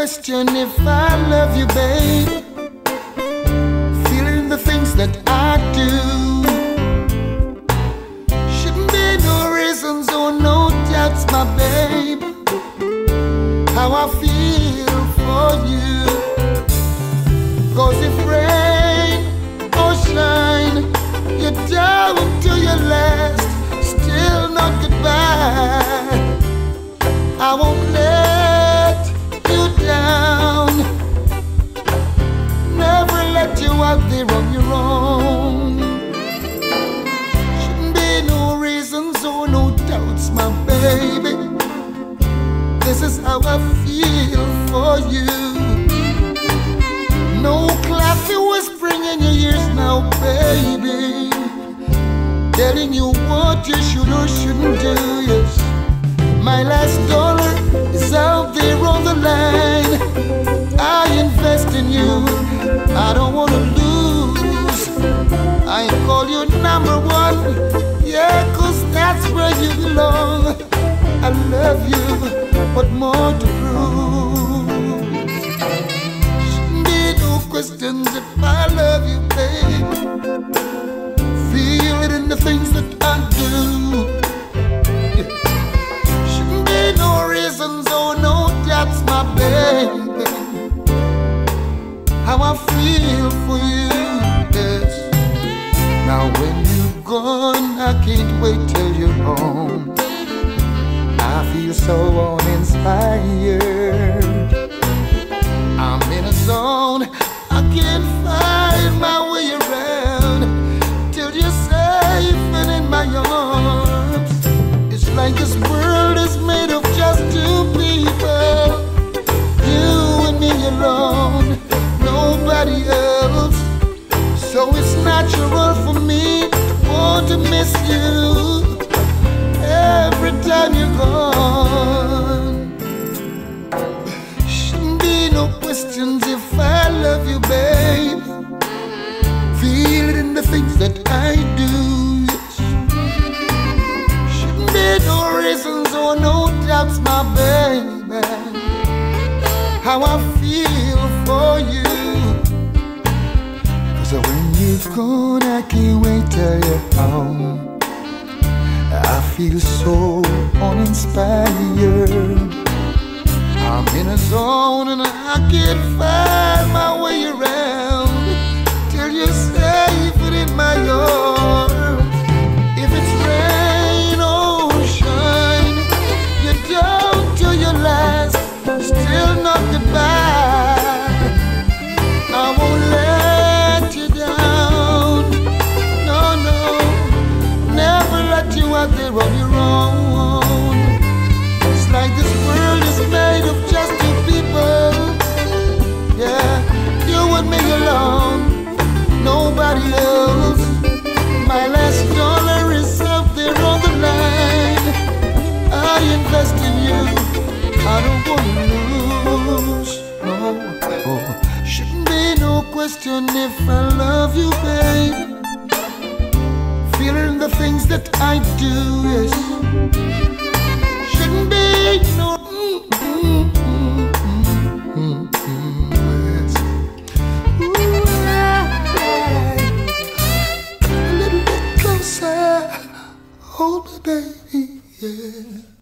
question if I love you, babe. Feeling the things that I do. Shouldn't be no reasons or no doubts, my babe. How I feel for you. Cause if out there on your own. Shouldn't be no reasons or no doubts, my baby. This is how I feel for you. No clappy whispering in your ears now, baby. Telling you what you should or shouldn't do, yes. My last dollar is out there on the line. I invest in you, I don't wanna lose. Number one, yeah, cause that's where you belong. I love you, but more to prove. Shouldn't be no questions if I love you, babe. Feel it in the things that I do. Shouldn't be no reasons or no doubts, my baby. How I feel for you. Now when you're gone, I can't wait till you're home. I feel so uninspired. I'm in a zone, I can't find my way around till you're safe and in my arms. It's like this world is made of just two people, you and me alone, nobody else. So it's natural for me to want to miss you every time you're gone. Shouldn't be no questions if I love you, babe. Feel it in the things that I do. Shouldn't be no reasons or no doubts, my baby. How I feel for you. Gone, I can't wait till you're home. I feel so uninspired. I'm in a zone and I can't find my way around till you're safe within my arms. Out there on your own. It's like this world is made of just two people. Yeah, you and me alone, nobody else. My last dollar is out there on the line. I invest in you, I don't wanna lose. No, oh, shouldn't be no question if I love you, babe. Feeling the things that I do, yes. Shouldn't be no. mm, mm, mm, mm, mm. Ooh, a little bit closer, hold me, baby, yeah.